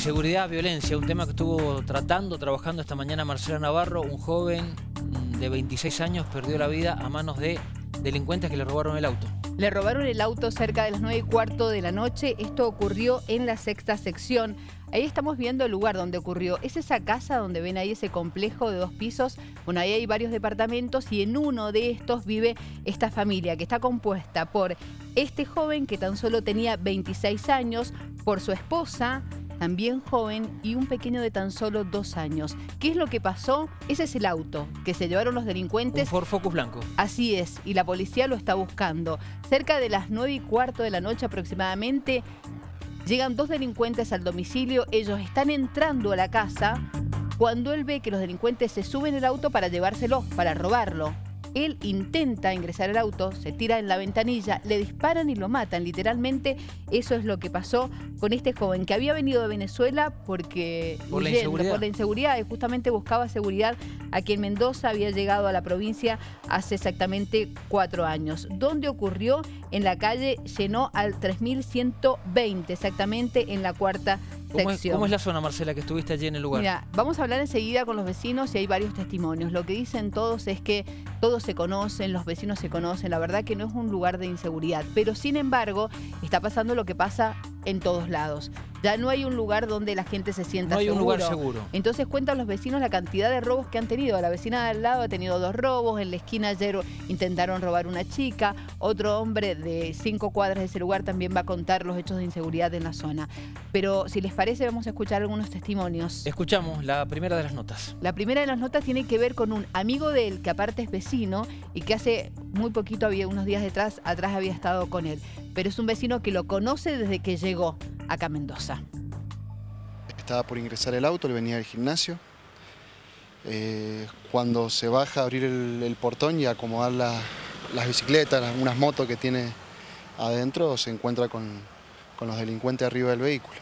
Inseguridad, violencia, un tema que estuvo tratando, trabajando esta mañana Marcela Navarro, un joven de 26 años perdió la vida a manos de delincuentes que le robaron el auto. Le robaron el auto cerca de las 9 y cuarto de la noche. Esto ocurrió en la sexta sección. Ahí estamos viendo el lugar donde ocurrió. Es esa casa donde ven ahí ese complejo de dos pisos. Bueno, ahí hay varios departamentos y en uno de estos vive esta familia que está compuesta por este joven que tan solo tenía 26 años, por su esposa, también joven y un pequeño de tan solo dos años. ¿Qué es lo que pasó? Ese es el auto que se llevaron los delincuentes. Un Ford Focus blanco. Así es, y la policía lo está buscando. Cerca de las nueve y cuarto de la noche aproximadamente, llegan dos delincuentes al domicilio. Ellos están entrando a la casa cuando él ve que los delincuentes se suben el auto para llevárselo, para robarlo. Él intenta ingresar al auto, se tira en la ventanilla, le disparan y lo matan. Literalmente eso es lo que pasó con este joven que había venido de Venezuela porque por, la, inseguridad. por la inseguridad y justamente buscaba seguridad aquí en Mendoza. Había llegado a la provincia hace exactamente cuatro años. ¿Dónde ocurrió? En la calle llenó al 3120, exactamente en la cuarta ¿Cómo es, ¿Cómo es, la zona, Marcela, que estuviste allí en el lugar? Mira, vamos a hablar enseguida con los vecinos y hay varios testimonios. Lo que dicen todos es que todos se conocen, los vecinos se conocen. La verdad que no es un lugar de inseguridad. Pero sin embargo, está pasando lo que pasa en todos lados. Ya no hay un lugar donde la gente se sienta seguro. No hay un lugar seguro. Entonces cuentan los vecinos la cantidad de robos que han tenido. La vecina de al lado ha tenido dos robos. En la esquina ayer intentaron robar una chica. Otro hombre de cinco cuadras de ese lugar también va a contar los hechos de inseguridad en la zona. Pero si les parece, vamos a escuchar algunos testimonios. Escuchamos la primera de las notas. La primera de las notas tiene que ver con un amigo de él que aparte es vecino y que hace muy poquito, había unos días detrás, atrás había estado con él. Pero es un vecino que lo conoce desde que llegó acá a Mendoza. Estaba por ingresar el auto, le venía al gimnasio. Eh, cuando se baja a abrir el, portón y acomodar la, las bicicletas, unas motos que tiene adentro, se encuentra con, con los delincuentes arriba del vehículo.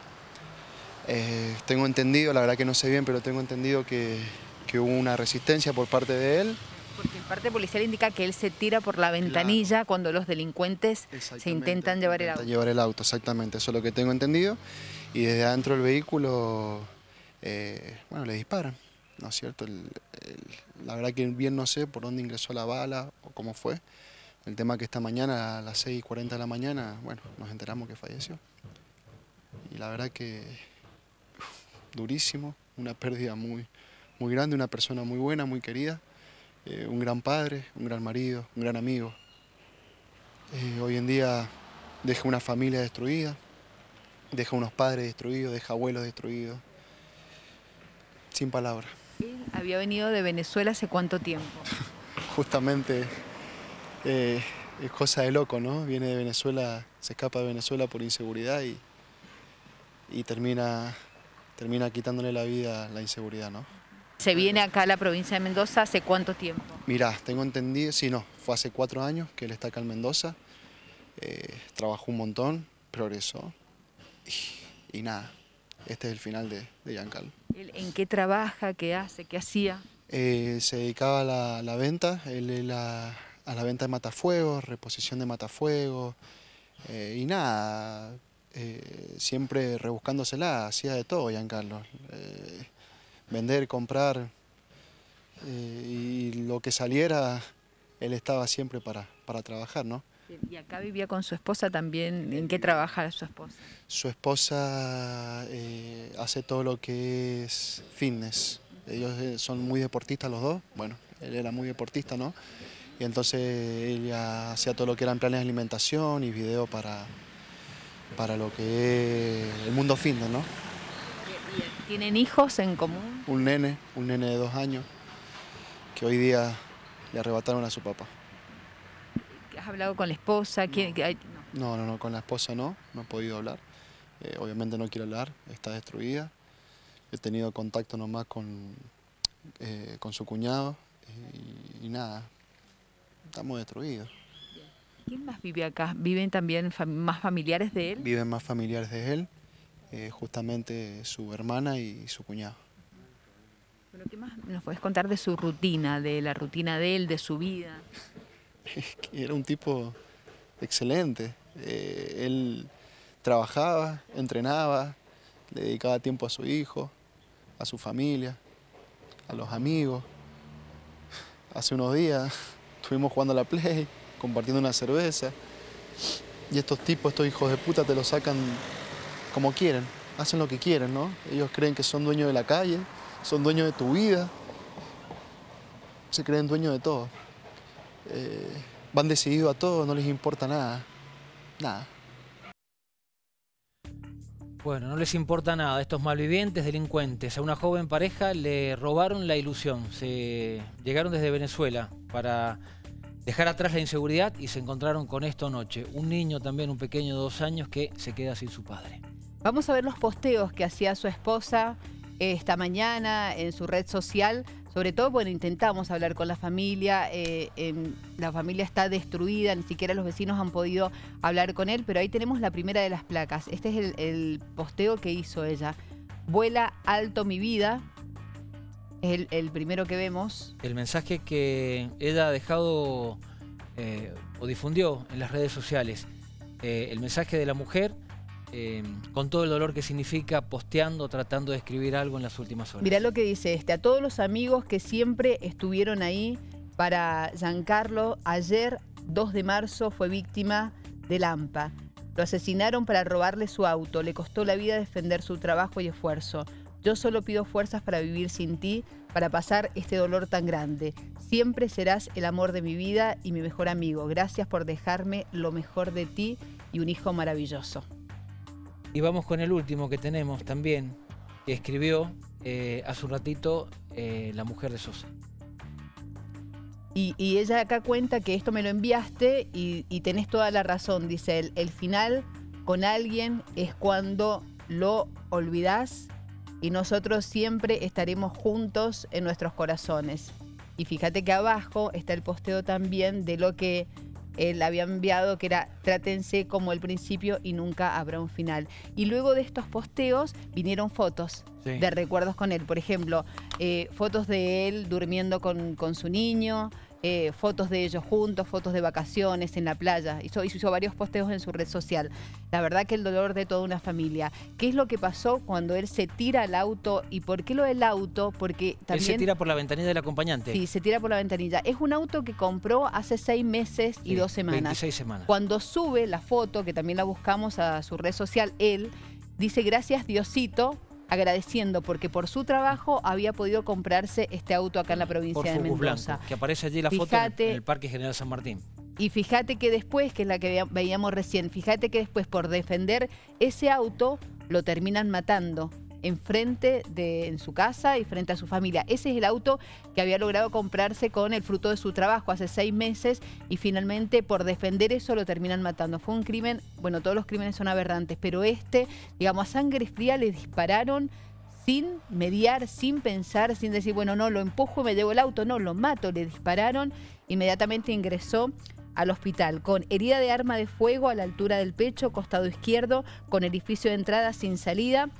Eh, tengo entendido, la verdad que no sé bien, pero tengo entendido que, que, hubo una resistencia por parte de él. Porque el parte policial indica que él se tira por la ventanilla claro. cuando los delincuentes se intentan llevar el auto. Llevar el auto, exactamente, eso es lo que tengo entendido. Y desde adentro del vehículo, eh, bueno, le disparan, ¿no es cierto? El, el, la verdad que bien no sé por dónde ingresó la bala o cómo fue. El tema que esta mañana, a las 6.40 de la mañana, bueno, nos enteramos que falleció. Y la verdad que durísimo, una pérdida muy, muy grande, una persona muy buena, muy querida, eh, un gran padre, un gran marido, un gran amigo. Eh, hoy en día deja una familia destruida, deja unos padres destruidos, deja abuelos destruidos, sin palabras. ¿Él había venido de Venezuela hace cuánto tiempo? Justamente eh, es cosa de loco, ¿no? Viene de Venezuela, se escapa de Venezuela por inseguridad y, y termina termina quitándole la vida la inseguridad, ¿no? ¿Se viene acá a la provincia de Mendoza hace cuánto tiempo? Mirá, tengo entendido, sí, no, fue hace cuatro años que él está acá en Mendoza, eh, trabajó un montón, progresó y, y, nada, este es el final de, de Giancarlo. ¿En qué trabaja, qué hace, qué hacía? Eh, se dedicaba a la, la venta, él la, a la venta de matafuegos, reposición de matafuegos eh, y nada, siempre rebuscándosela, hacía de todo Giancarlo. Eh, vender, comprar eh, y lo que saliera, él estaba siempre para, para trabajar, ¿no? ¿Y acá vivía con su esposa también? ¿En qué trabaja su esposa? Su esposa eh, hace todo lo que es fitness. Ellos son muy deportistas los dos, bueno, él era muy deportista, ¿no? Y entonces ella hacía todo lo que eran planes de alimentación y video para, para lo que es el mundo fitness, ¿no? ¿Tienen hijos en común? Un nene, un nene de dos años, que hoy día le arrebataron a su papá. ¿Has hablado con la esposa? No, no, no, no, con la esposa no, no he podido hablar. Eh, obviamente no quiero hablar, está destruida. He tenido contacto nomás con, eh, con su cuñado y, y nada, estamos destruidos. ¿Quién más vive acá? ¿Viven también fam más familiares de él? Viven más familiares de él, eh, justamente su hermana y su cuñado. ¿Pero qué más nos puedes contar de su rutina, de la rutina de él, de su vida? Era un tipo excelente. Eh, él trabajaba, entrenaba, le dedicaba tiempo a su hijo, a su familia, a los amigos. Hace unos días estuvimos jugando a la play, compartiendo una cerveza. Y estos tipos, estos hijos de puta, te lo sacan como quieren, hacen lo que quieren, ¿no? Ellos creen que son dueños de la calle, son dueños de tu vida, se creen dueños de todo. Eh, van decididos a todo, no les importa nada, nada. Bueno, no les importa nada. Estos malvivientes, delincuentes, a una joven pareja le robaron la ilusión. Se llegaron desde Venezuela para dejar atrás la inseguridad y se encontraron con esto anoche. Un niño también, un pequeño de dos años, que se queda sin su padre. Vamos a ver los posteos que hacía su esposa esta mañana en su red social. Sobre todo, bueno, intentamos hablar con la familia. Eh, la familia está destruida, ni siquiera los vecinos han podido hablar con él, pero ahí tenemos la primera de las placas. Este es el, posteo que hizo ella. Vuela alto mi vida. Es el, primero que vemos. El mensaje que ella ha dejado eh, o difundió en las redes sociales. Eh, el mensaje de la mujer eh, con todo el dolor que significa posteando, tratando de escribir algo en las últimas horas. Mirá lo que dice este, a todos los amigos que siempre estuvieron ahí para Giancarlo, ayer 2 de marzo fue víctima de Lampa. Lo asesinaron para robarle su auto, le costó la vida defender su trabajo y esfuerzo. Yo solo pido fuerzas para vivir sin ti, para pasar este dolor tan grande. Siempre serás el amor de mi vida y mi mejor amigo. Gracias por dejarme lo mejor de ti y un hijo maravilloso. Y vamos con el último que tenemos también, que escribió eh, hace un ratito eh, la mujer de Sosa. Y, ella acá cuenta que esto me lo enviaste y, tenés toda la razón, dice él. El final con alguien es cuando lo olvidás y nosotros siempre estaremos juntos en nuestros corazones. Y fíjate que abajo está el posteo también de lo que él había enviado que era trátense como el principio y nunca habrá un final. Y luego de estos posteos vinieron fotos de recuerdos con él. Por ejemplo, eh, fotos de él durmiendo con, con su niño, eh, fotos de ellos juntos, fotos de vacaciones en la playa. Hizo, hizo varios posteos en su red social. La verdad que el dolor de toda una familia. ¿Qué es lo que pasó cuando él se tira al auto? ¿Y por qué lo del auto? Porque también... Él se tira por la ventanilla del acompañante. Sí, se tira por la ventanilla. Es un auto que compró hace seis meses y dos semanas. 26 semanas. Cuando sube la foto, que también la buscamos a su red social, él dice gracias Diosito agradeciendo porque por su trabajo había podido comprarse este auto acá en la provincia de Mendoza. que aparece allí la foto en el Parque General San Martín. Y fíjate que después, que es la que veíamos recién, fíjate que después por defender ese auto lo terminan matando enfrente de en su casa y frente a su familia. Ese es el auto que había logrado comprarse con el fruto de su trabajo hace seis meses y finalmente por defender eso lo terminan matando. Fue un crimen, bueno, todos los crímenes son aberrantes, pero este, digamos, a sangre fría le dispararon sin mediar, sin pensar, sin decir, bueno, no, lo empujo, me llevo el auto, no, lo mato, le dispararon, inmediatamente ingresó al hospital con herida de arma de fuego a la altura del pecho, costado izquierdo, con edificio de entrada sin salida,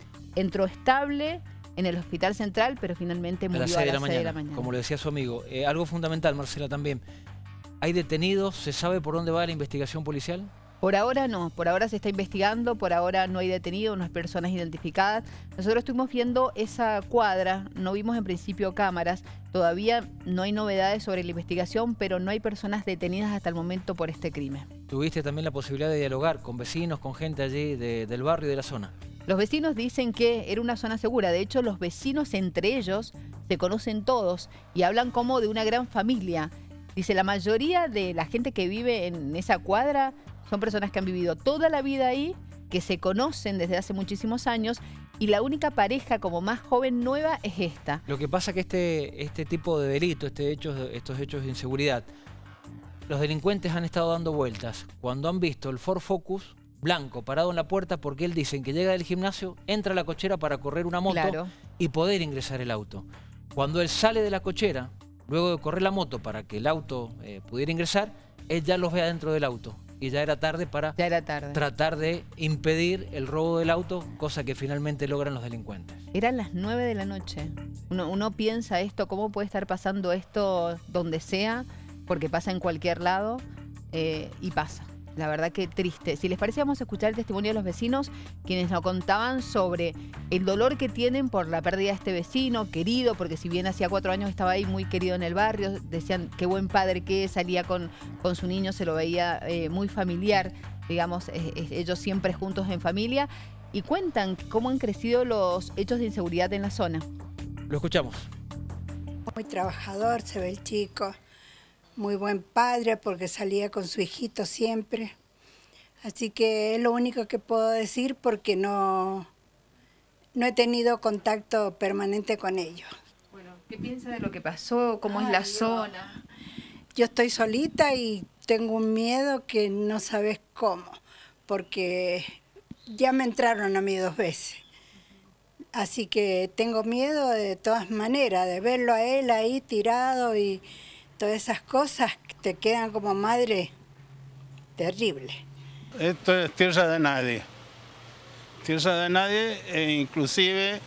entró estable en el hospital central, pero finalmente murió a las 6 de, la, mañana, Como le decía su amigo. Eh, algo fundamental, Marcela, también. ¿Hay detenidos? ¿Se sabe por dónde va la investigación policial? Por ahora no, por ahora se está investigando, por ahora no hay detenidos, no hay personas identificadas. Nosotros estuvimos viendo esa cuadra, no vimos en principio cámaras, todavía no hay novedades sobre la investigación, pero no hay personas detenidas hasta el momento por este crimen. ¿Tuviste también la posibilidad de dialogar con vecinos, con gente allí del barrio y de la zona? Los vecinos dicen que era una zona segura. De hecho, los vecinos entre ellos se conocen todos y hablan como de una gran familia. Dice, la mayoría de la gente que vive en esa cuadra son personas que han vivido toda la vida ahí, que se conocen desde hace muchísimos años y la única pareja como más joven nueva es esta. Lo que pasa es que este, este tipo de delito, este estos hechos de inseguridad, los delincuentes han estado dando vueltas. Cuando han visto el Ford Focus, blanco parado en la puerta porque él dice que llega del gimnasio, entra a la cochera para correr una moto y poder ingresar el auto. Cuando él sale de la cochera, luego de correr la moto para que el auto eh, pudiera ingresar, él ya los ve adentro del auto. Y ya era tarde para tratar de impedir el robo del auto, cosa que finalmente logran los delincuentes. Eran las 9 de la noche. Uno, uno piensa esto, ¿cómo puede estar pasando esto donde sea? Porque pasa en cualquier lado eh, y pasa. La verdad que triste. Si les parece, vamos a escuchar el testimonio de los vecinos, quienes nos contaban sobre el dolor que tienen por la pérdida de este vecino, querido, porque si bien hacía cuatro años estaba ahí muy querido en el barrio, decían qué buen padre que salía con, con su niño, se lo veía eh, muy familiar, digamos, ellos siempre juntos en familia, y cuentan cómo han crecido los hechos de inseguridad en la zona. Lo escuchamos. Muy trabajador se ve el chico muy buen padre porque salía con su hijito siempre. Así que es lo único que puedo decir porque no, no he tenido contacto permanente con ellos. Bueno, ¿qué piensa de lo que pasó? ¿Cómo es la zona? Yo estoy solita y tengo un miedo que no sabes cómo, porque ya me entraron a mí dos veces. Así que tengo miedo de todas maneras, de verlo a él ahí tirado y todas esas cosas te quedan como madre terrible. Esto es tierra de nadie. Tierra de nadie e inclusive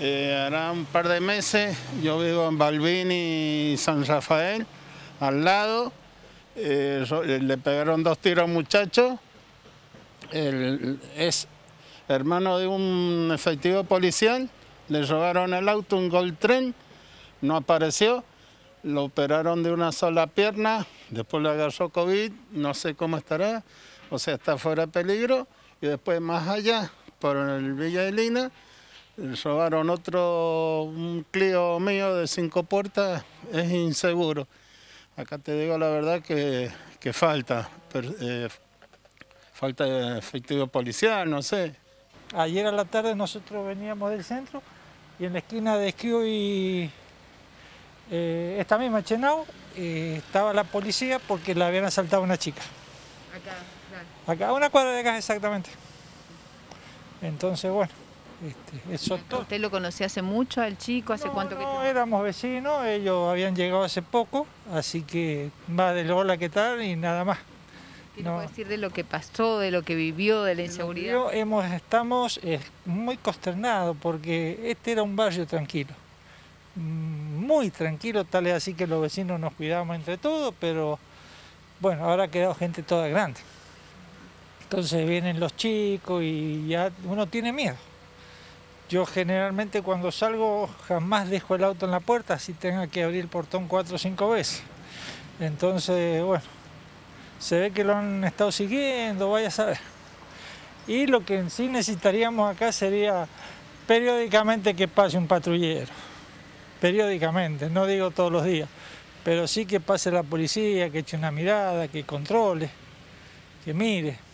eh, hará un par de meses, yo vivo en Balbín y San Rafael, al lado, eh, le pegaron dos tiros a un muchacho, es hermano de un efectivo policial, le robaron el auto, un Gold Tren, no apareció, lo operaron de una sola pierna, después le agarró COVID, no sé cómo estará, o sea, está fuera de peligro, y después más allá, por el Villa de Lina, robaron otro, un Clio mío de cinco puertas, es inseguro. Acá te digo la verdad que, falta, eh, falta efectivo policial, no sé. Ayer a la tarde nosotros veníamos del centro y en la esquina de Esquio y eh, esta misma Chenau eh, estaba la policía porque la habían asaltado una chica. Acá, claro. Acá, a una cuadra de acá exactamente. Entonces, bueno, este, eso todo. ¿Usted lo conocía hace mucho al chico? ¿Hace cuánto que No, éramos vecinos, ellos habían llegado hace poco, así que va de hola, ¿qué tal? Y nada más. ¿Qué no. puede decir de lo que pasó, de lo que vivió, de la inseguridad? hemos, estamos eh, muy consternados porque este era un barrio tranquilo muy tranquilo, tal es así que los vecinos nos cuidamos entre todos, pero bueno, ahora ha quedado gente toda grande. Entonces vienen los chicos y ya uno tiene miedo. Yo generalmente cuando salgo jamás dejo el auto en la puerta, si tenga que abrir el portón cuatro o cinco veces. Entonces, bueno, se ve que lo han estado siguiendo, vaya a saber. Y lo que sí necesitaríamos acá sería periódicamente que pase un patrullero periódicamente, no digo todos los días, pero sí que pase la policía, que eche una mirada, que controle, que mire.